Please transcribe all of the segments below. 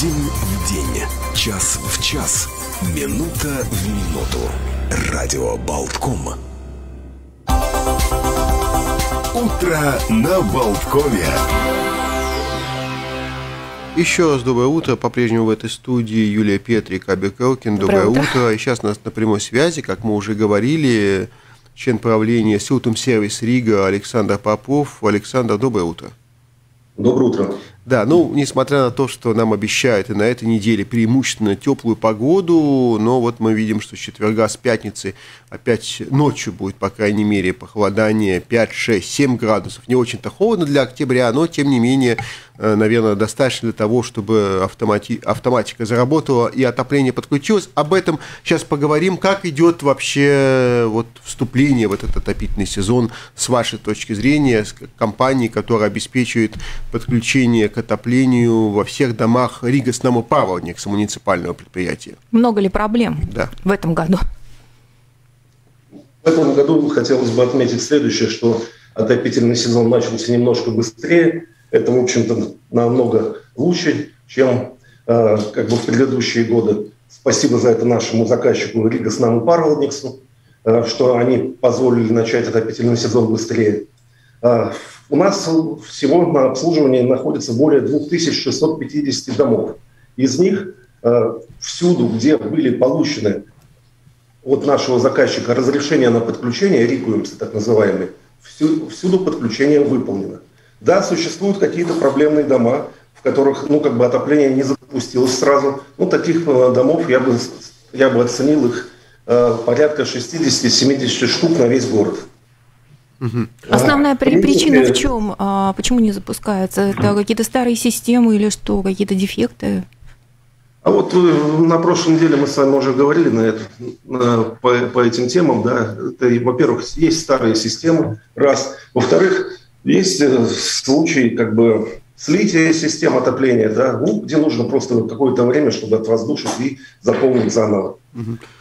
День в день, час в час, минута в минуту. Радио Болтком. Утро на Болткове. Еще раз доброе утро. По-прежнему в этой студии Юлия Петрик, Аби Келкин. Доброе, Доброе утро. утро. И сейчас у нас на прямой связи, как мы уже говорили, член правления Силтум Сервис Рига Александр Попов. Александр, доброе утро. Доброе утро. Да, ну, несмотря на то, что нам обещают и на этой неделе преимущественно теплую погоду, но вот мы видим, что с четверга, с пятницы опять ночью будет, по крайней мере, похолодание 5, 6, 7 градусов. Не очень-то холодно для октября, но, тем не менее, наверное, достаточно для того, чтобы автомати- автоматика заработала и отопление подключилось. Об этом сейчас поговорим. Как идет вообще вот вступление в этот отопительный сезон с вашей точки зрения, с компании, которая обеспечивает подключение к отоплению во всех домах Рига Снама с муниципального предприятия? Много ли проблем Да. в этом году? В этом году хотелось бы отметить следующее, что отопительный сезон начался немножко быстрее. Это, в общем-то, намного лучше, чем э, как бы в предыдущие годы. Спасибо за это нашему заказчику Рига Снаму э, что они позволили начать отопительный сезон быстрее. Э, у нас всего на обслуживании находится более 2650 домов. Из них э, всюду, где были получены от нашего заказчика разрешение на подключение, рекуемся так называемый, всю- всюду подключение выполнено. Да, существуют какие-то проблемные дома, в которых ну, как бы отопление не запустилось сразу. Ну, таких э, домов я бы, я бы оценил их э, порядка 60-70 штук на весь город. Основная А, при- в принципе, причина в чем? А, почему не запускается? Это какие-то старые системы или что? Какие-то дефекты? А вот э, на прошлой неделе мы с вами уже говорили на это, на- по, по этим темам. Да. Это, во-первых, есть старые системы, раз. Во-вторых, есть э, случаи как бы слития систем отопления, да, ну, где нужно просто какое-то время, чтобы отвоздушить и заполнить заново.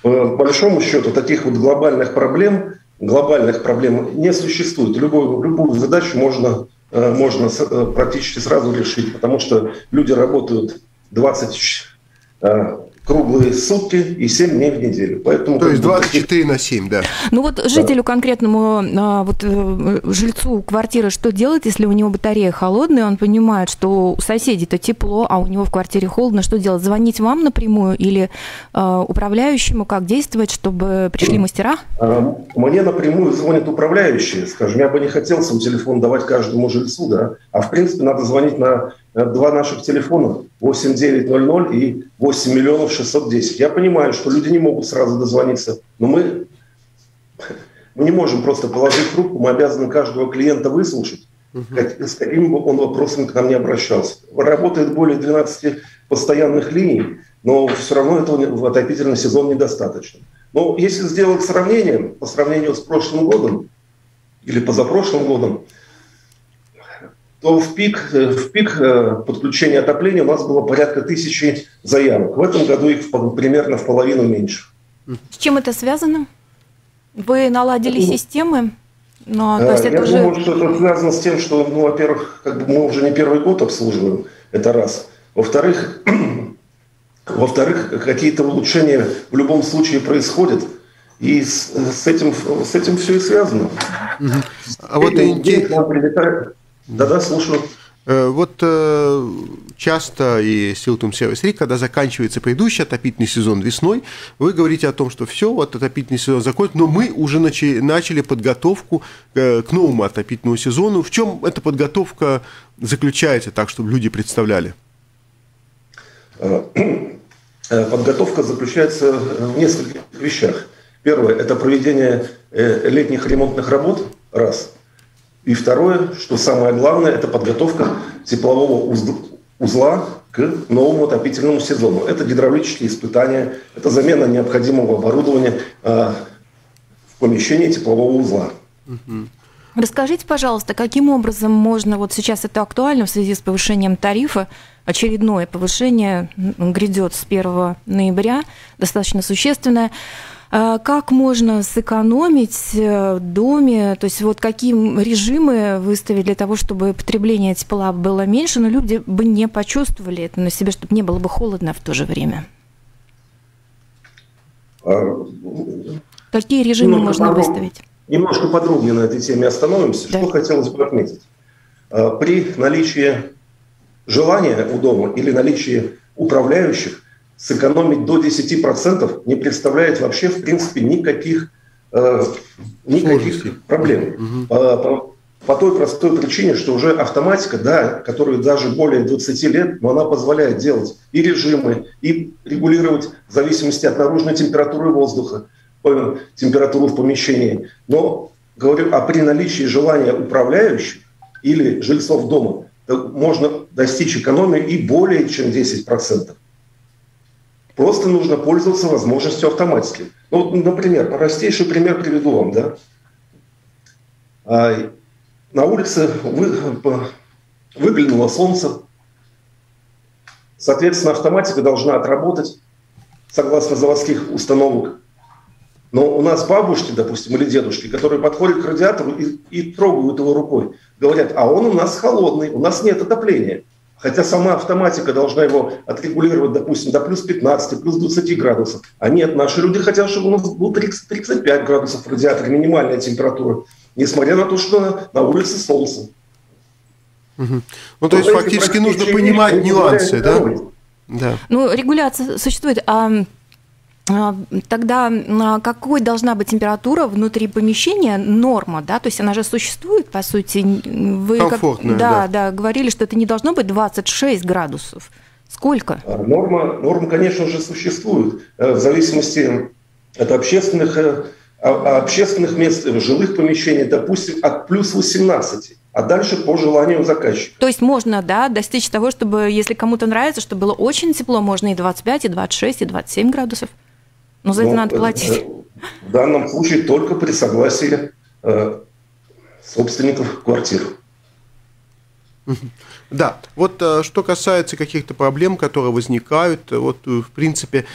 По большому счету таких вот глобальных проблем, глобальных проблем не существует. Любую, любую задачу можно, э, можно э, практически сразу решить, потому что люди работают 20 э, круглые сутки и 7 дней в неделю. Поэтому То есть бы таких- 24 на 7, да. Ну вот жителю конкретному, а, вот э, жильцу квартиры, что делать, если у него батарея холодная, он понимает, что у соседей-то тепло, а у него в квартире холодно, что делать? Звонить вам напрямую или а, управляющему, как действовать, чтобы пришли мастера? А, Мне напрямую звонят управляющие. Скажем, я бы не хотел свой телефон давать каждому жильцу, да. А в принципе надо звонить на э, два наших телефона 8900 и 8 миллионов 610. Я понимаю, что люди не могут сразу дозвониться, но мы, мы не можем просто положить трубку, мы обязаны каждого клиента выслушать, как- с каким бы он вопросом к нам не обращался. Работает более 12 постоянных линий, но все равно этого в отопительный сезон недостаточно. Но если сделать сравнение, по сравнению с прошлым годом или позапрошлым годом, то в пик, э, в пик э, подключения отопления у нас было порядка тысячи заявок. В этом году их примерно в половину меньше. С чем это связано? Вы наладили Ну, системы? То Э, есть Я это уже... думаю, что это связано с тем, что, ну, во-первых, как бы мы уже не первый год обслуживаем, это раз. Во-вторых, во-вторых, какие-то улучшения в любом случае происходят, и с, с этим, с этим все и связано. А вот Деньги инте- к нам прилетают. Да-да, слушаю. Э, Вот э, часто и Силтум Сервис Рик, когда заканчивается предыдущий отопительный сезон весной, вы говорите о том, что все, вот отопительный сезон закончится, но мы уже начали, подготовку э, к новому отопительному сезону. В чем эта подготовка заключается, так, чтобы люди представляли? Подготовка заключается в нескольких вещах. Первое – это проведение летних ремонтных работ, раз. И второе, что самое главное, это подготовка теплового уз- узла к новому отопительному сезону. Это гидравлические испытания, это замена необходимого оборудования э, в помещении теплового узла. Расскажите, пожалуйста, каким образом можно, вот сейчас это актуально в связи с повышением тарифа, очередное повышение грядет с 1 ноября, достаточно существенное. А как можно сэкономить э, в доме, то есть вот какие режимы выставить для того, чтобы потребление тепла было меньше, но люди бы не почувствовали это на себе, чтобы не было бы холодно в то же время? А, какие режимы можно подробно, выставить? Немножко подробнее на этой теме остановимся. Да. Что хотелось бы отметить. А, при наличии желания у дома или наличии управляющих сэкономить до 10% не представляет вообще, в принципе, никаких, э, никаких проблем. Угу. По, по, по той простой причине, что уже автоматика, да, которая даже более 20 лет, но она позволяет делать и режимы, и регулировать в зависимости от наружной температуры воздуха, температуру в помещении. Но говорю, а при наличии желания управляющих или жильцов дома можно достичь экономии и более чем 10%. Просто нужно пользоваться возможностью автоматики. Ну, вот, например, простейший пример приведу вам. Да? А, на улице вы, выглянуло солнце, соответственно, автоматика должна отработать согласно заводских установок. Но у нас бабушки, допустим, или дедушки, которые подходят к радиатору и, и трогают его рукой, говорят, а он у нас холодный, у нас нет отопления. Хотя сама автоматика должна его отрегулировать, допустим, до плюс 15, плюс 20 градусов. А нет, наши люди хотят, чтобы у нас был 30, 35 градусов в радиаторе, минимальная температура, несмотря на то, что на, на улице солнце. Угу. Ну, то есть фактически нужно понимать нюансы, да? Да. Ну, регуляция существует. А, тогда а, какой должна быть температура внутри помещения, норма, да, то есть она же существует, по сути. Вы Комфортная, как, да, да, да, говорили, что это не должно быть 26 градусов. Сколько? А, норма, норма, конечно же, существует. Э, в зависимости от общественных, э, общественных мест, жилых помещений, допустим, от плюс 18 а дальше по желанию заказчика. То есть можно, да, достичь того, чтобы, если кому-то нравится, чтобы было очень тепло, можно и 25, и 26, и 27 градусов? Но за ну, это надо платить. Э, в данном случае только при согласии э, собственников квартир. Да, вот э, что касается каких-то проблем, которые возникают, вот в принципе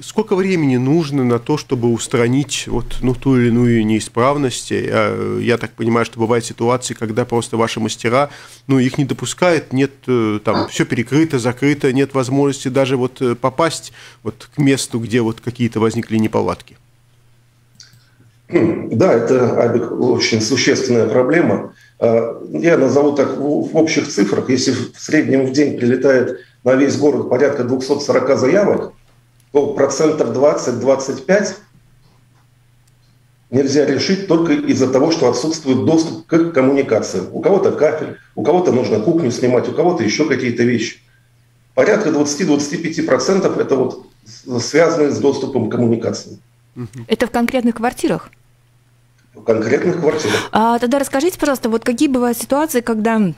сколько времени нужно на то, чтобы устранить вот, ну, ту или иную неисправность? Я, я так понимаю, что бывают ситуации, когда просто ваши мастера, ну, их не допускают, нет, э, там, все перекрыто, закрыто, нет возможности даже вот э, попасть вот к месту, где вот какие-то возникли неполадки. Да, это, очень существенная проблема. А, я назову так в общих цифрах. Если в среднем в день прилетает на весь город порядка 240 заявок, то процентов 20-25 нельзя решить только из-за того, что отсутствует доступ к коммуникациям. У кого-то кафель, у кого-то нужно кухню снимать, у кого-то еще какие-то вещи. Порядка 20-25% это вот связано с доступом к коммуникациям. Это в конкретных квартирах? В конкретных квартирах. А, тогда расскажите, пожалуйста, вот какие бывают ситуации, когда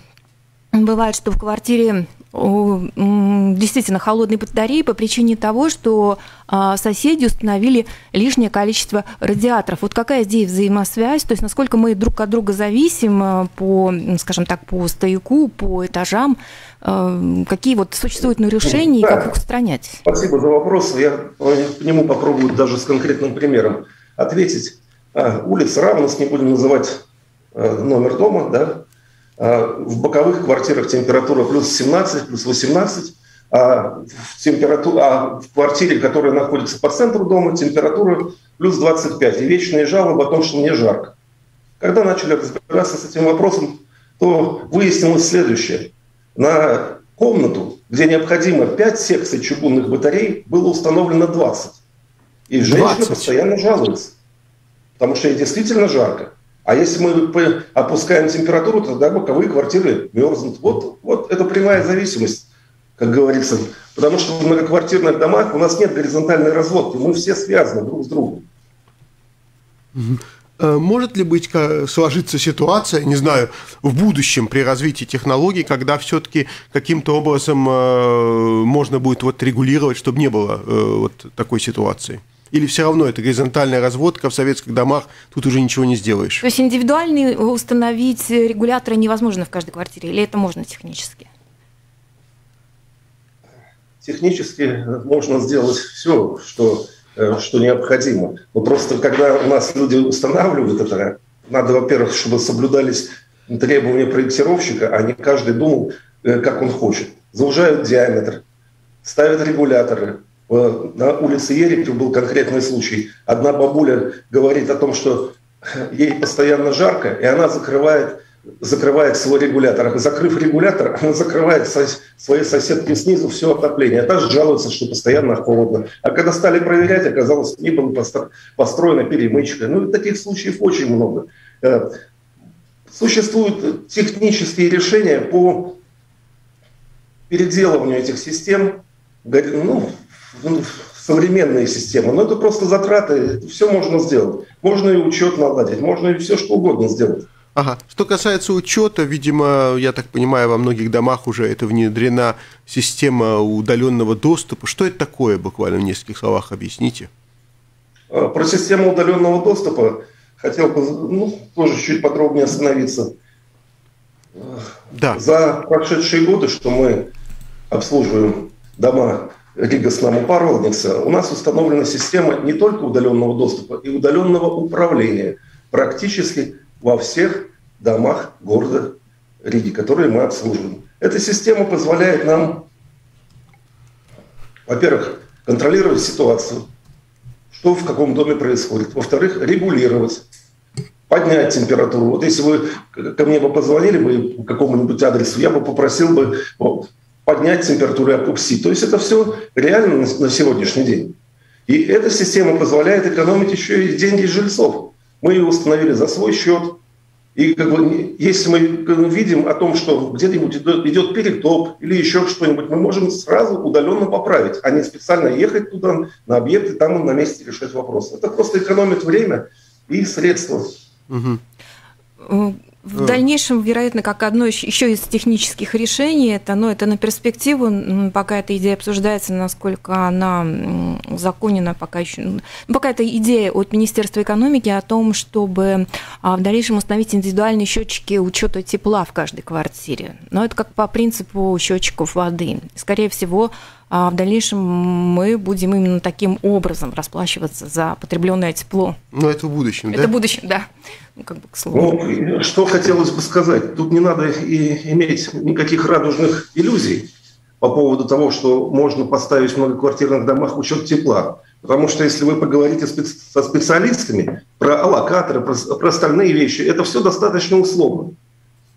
бывает, что в квартире действительно холодной батареи по причине того, что а, соседи установили лишнее количество радиаторов. Вот какая здесь взаимосвязь, то есть насколько мы друг от друга зависим а, по, скажем так, по стояку, по этажам, а, какие вот существуют нарушения и как их устранять? Спасибо за вопрос. Я по нему попробую даже с конкретным примером ответить. Улица Равнос, не будем называть номер дома, да, в боковых квартирах температура плюс 17, плюс 18, а в, температу... а в квартире, которая находится по центру дома, температура плюс 25. И вечные жалобы о том, что мне жарко. Когда начали разбираться с этим вопросом, то выяснилось следующее. На комнату, где необходимо 5 секций чугунных батарей, было установлено 20. И женщина 20. постоянно жалуется, потому что ей действительно жарко. А если мы опускаем температуру, тогда боковые квартиры мерзнут. Вот, вот это прямая зависимость, как говорится. Потому что в многоквартирных домах у нас нет горизонтальной разводки. Мы все связаны друг с другом. Э, может ли быть сложиться ситуация, не знаю, в будущем при развитии технологий, когда все-таки каким-то образом э, можно будет вот регулировать, чтобы не было э, вот такой ситуации? Или все равно это горизонтальная разводка в советских домах, тут уже ничего не сделаешь? То есть индивидуальный установить регуляторы невозможно в каждой квартире, или это можно технически? Технически можно сделать все, что э, что необходимо. Но просто когда у нас люди устанавливают это, надо, во-первых, чтобы соблюдались требования проектировщика, а не каждый думал, э, как он хочет. Заужают диаметр, ставят регуляторы. На улице Ериков был конкретный случай. Одна бабуля говорит о том, что ей постоянно жарко, и она закрывает закрывает свой регулятор. Закрыв регулятор, она закрывает сос, своей соседке снизу все отопление. Та же жалуется, что постоянно холодно. А когда стали проверять, оказалось, не была построена перемычка. Ну, таких случаев очень много. Э, существуют технические решения по переделыванию этих систем, ну, современные системы. Но это просто затраты, все можно сделать. Можно и учет наладить, можно и все что угодно сделать. Ага. Что касается учета, видимо, я так понимаю, во многих домах уже это внедрена система удаленного доступа. Что это такое, буквально в нескольких словах объясните? А, про систему удаленного доступа хотел бы ну, тоже чуть подробнее остановиться. Да. За прошедшие годы, что мы обслуживаем дома Снаму Парвалница, у нас установлена система не только удаленного доступа и удаленного управления практически во всех домах города Риги, которые мы обслуживаем. Эта система позволяет нам, во-первых, контролировать ситуацию, что в каком доме происходит. Во-вторых, регулировать, поднять температуру. Вот если вы ко мне бы позвонили бы к какому-нибудь адресу, я бы попросил бы поднять температуру и опустить. То есть это все реально на сегодняшний день. И эта система позволяет экономить еще и деньги жильцов. Мы ее установили за свой счет. И как бы, если мы видим о том, что где-нибудь идет перетоп или еще что-нибудь, мы можем сразу удаленно поправить, а не специально ехать туда на объект и там на месте решать вопрос. Это просто экономит время и средства. Угу. В дальнейшем, вероятно, как одно еще из технических решений, это, ну, это на перспективу, пока эта идея обсуждается, насколько она узаконена, пока еще, ну, пока это идея от Министерства экономики о том, чтобы а, в дальнейшем установить индивидуальные счетчики учета тепла в каждой квартире. Но это как по принципу счетчиков воды. Скорее всего, в дальнейшем мы будем именно таким образом расплачиваться за потребленное тепло. Ну, это в будущем, это да? Это в будущем, да. Ну, как бы к слову. Ну, что хотелось бы сказать. Тут не надо и иметь никаких радужных иллюзий по поводу того, что можно поставить в многоквартирных домах учет тепла. Потому что если вы поговорите со специалистами про аллокаторы, про, про остальные вещи, это все достаточно условно.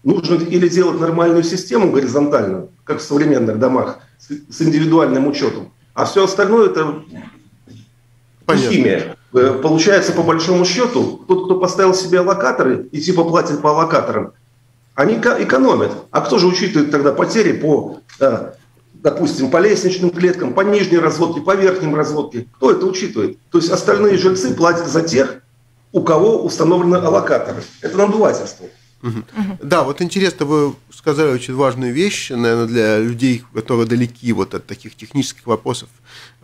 Нужно или делать нормальную систему горизонтальную, как в современных домах, с индивидуальным учетом, а все остальное это Понятно. химия. Э, получается, по большому счету, тот, кто поставил себе локаторы и типа платит по локаторам, они экономят. А кто же учитывает тогда потери по, э, допустим, по лестничным клеткам, по нижней разводке, по верхним разводке? Кто это учитывает? То есть остальные жильцы платят за тех, у кого установлены аллокаторы. Это надувательство. Угу. Да, вот интересно, вы сказали очень важную вещь, наверное, для людей, которые далеки вот от таких технических вопросов,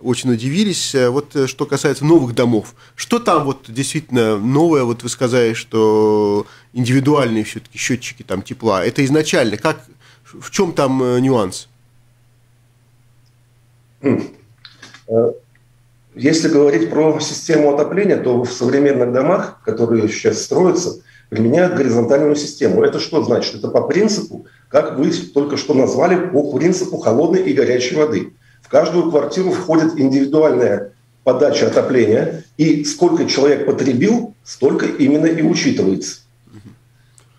очень удивились. Вот э, что касается новых домов, что там вот действительно новое, вот вы сказали, что индивидуальные все-таки счетчики там тепла, это изначально, как, в чем там э, нюанс? Э, если говорить про систему отопления, то в современных домах, которые сейчас строятся, применяют горизонтальную систему. Это что значит? Это по принципу, как вы только что назвали, по принципу холодной и горячей воды. В каждую квартиру входит индивидуальная подача отопления, и сколько человек потребил, столько именно и учитывается.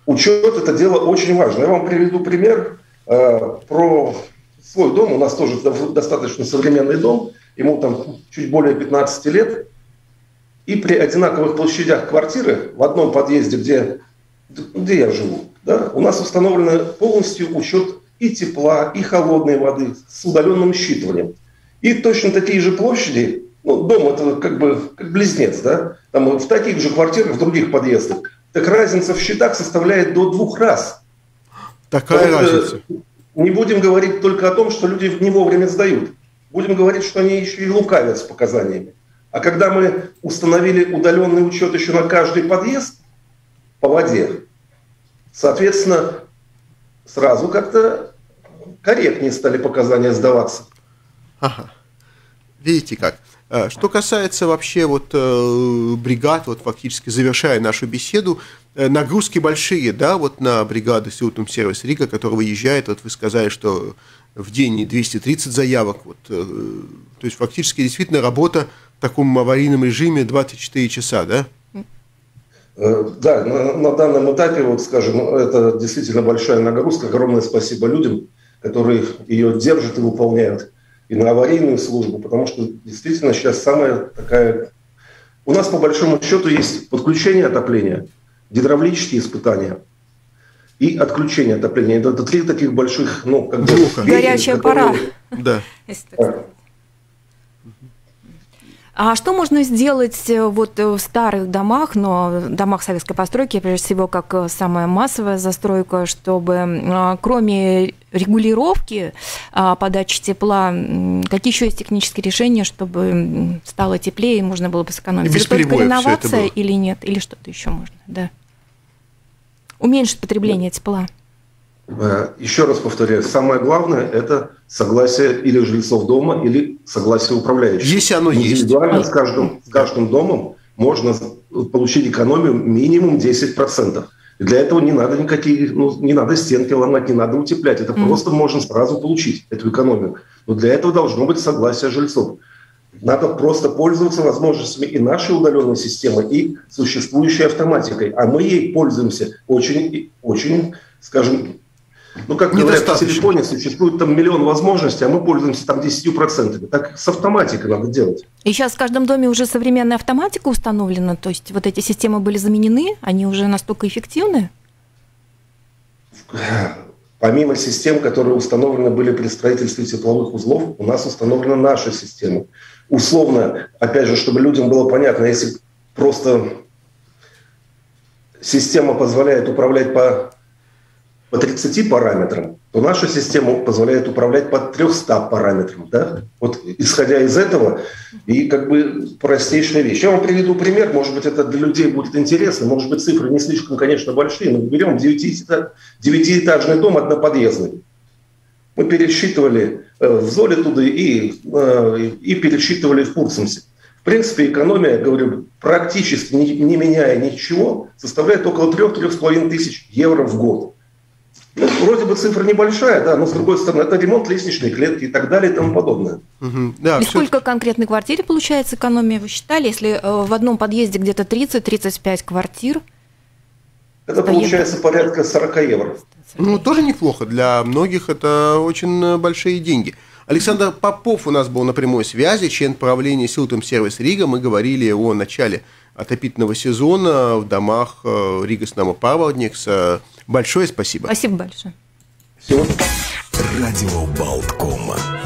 Учет – это дело очень важно. Я вам приведу пример э, про свой дом. У нас тоже достаточно современный дом. Ему там чуть более 15 лет. И при одинаковых площадях квартиры в одном подъезде, где, где я живу, да, у нас установлен полностью учет и тепла, и холодной воды с удаленным считыванием. И точно такие же площади, ну, дом это как бы как близнец, да, там в таких же квартирах, в других подъездах, так разница в счетах составляет до двух раз. Такая вот, разница. Не будем говорить только о том, что люди не вовремя сдают. Будем говорить, что они еще и лукавят с показаниями. А когда мы установили удаленный учет еще на каждый подъезд по воде, соответственно, сразу как-то корректнее стали показания сдаваться. Ага. Видите как? А, что касается вообще вот э, бригад, вот фактически завершая нашу беседу, э, нагрузки большие, да, вот на бригады Силтум Сервис Рига, которая выезжает, вот вы сказали, что в день 230 заявок, вот, э, то есть фактически действительно работа таком аварийном режиме 24 часа, да? Да, на, на данном этапе, вот скажем, это действительно большая нагрузка. Огромное спасибо людям, которые ее держат и выполняют и на аварийную службу, потому что действительно сейчас самая такая... У нас по большому счету есть подключение отопления, гидравлические испытания и отключение отопления. Это, это три таких больших, ну, как бы... Горячая пора. Да. А что можно сделать э, вот э, в старых домах, но домах советской постройки, прежде всего, как э, самая массовая застройка, чтобы кроме регулировки а, подачи тепла, какие еще есть технические решения, чтобы стало теплее и можно было бы сэкономить? Или только реновация или нет, или что-то еще можно, да? Уменьшить потребление тепла. Э, еще раз повторяю, самое главное – это согласие или жильцов дома, или согласие управляющих. Если оно есть. Индивидуально с каждым, с каждым домом можно получить экономию минимум 10%. И для этого не надо никакие, ну, не надо стенки ломать, не надо утеплять. Это mm. просто можно сразу получить, эту экономию. Но для этого должно быть согласие жильцов. Надо просто пользоваться возможностями и нашей удаленной системы, и существующей автоматикой. А мы ей пользуемся очень, очень скажем, ну, как говорят, в телефоне существует там миллион возможностей, а мы пользуемся там 10%. Так с автоматикой надо делать. И сейчас в каждом доме уже современная автоматика установлена, то есть вот эти системы были заменены, они уже настолько эффективны? Помимо систем, которые установлены были при строительстве тепловых узлов, у нас установлена наша система. Условно, опять же, чтобы людям было понятно, если просто система позволяет управлять по по 30 параметрам, то наша система позволяет управлять по 300 параметрам. Да? Вот исходя из этого, и как бы простейшая вещь. Я вам приведу пример, может быть, это для людей будет интересно, может быть, цифры не слишком, конечно, большие, но берем девятиэтажный дом одноподъездный. Мы пересчитывали э, в Золитуды и, э, и пересчитывали в Курсамсе. В принципе, экономия, говорю, практически не, не меняя ничего, составляет около 3-3,5 тысяч евро в год. Ну, вроде бы цифра небольшая, да, но с другой стороны, это ремонт лестничной клетки и так далее и тому подобное. Угу, да, и сколько конкретной квартире получается экономия, вы считали? Если э, в одном подъезде где-то 30-35 квартир? Это получается евро. порядка 40 евро. Ну, тоже неплохо. Для многих это очень э, большие деньги. Александр Попов у нас был на прямой связи, член правления Силтом Сервис Рига. Мы говорили о начале отопительного сезона в домах э, Рига Снама Павлодникс. Большое спасибо. Спасибо большое. Радио Болткома.